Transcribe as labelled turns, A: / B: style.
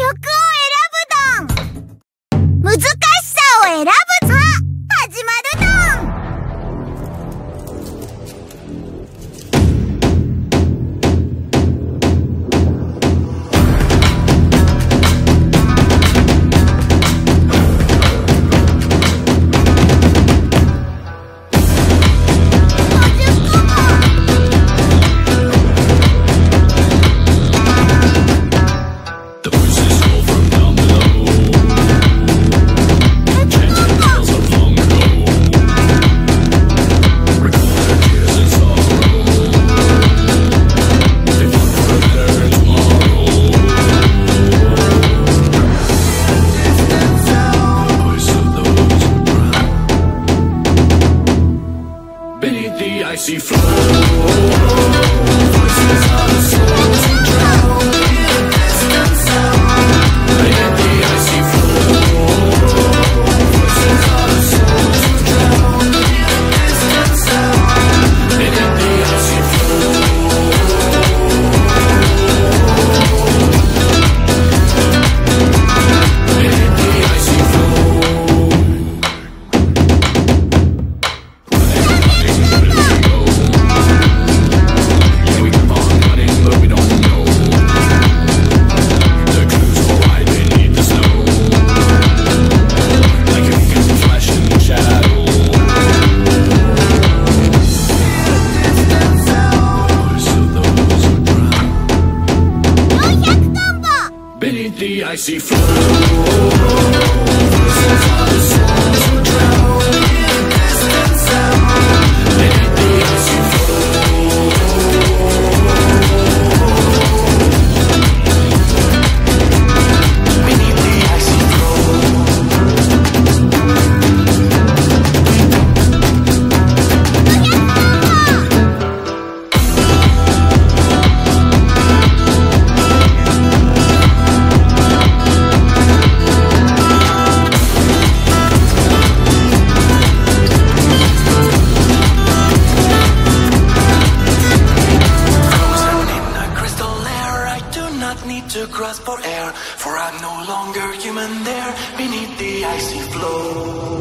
A: 曲。を
B: beneath the icy flow. Voices soul. icy flow.
C: need to grasp for air, for I'm no longer human there beneath the icy flow.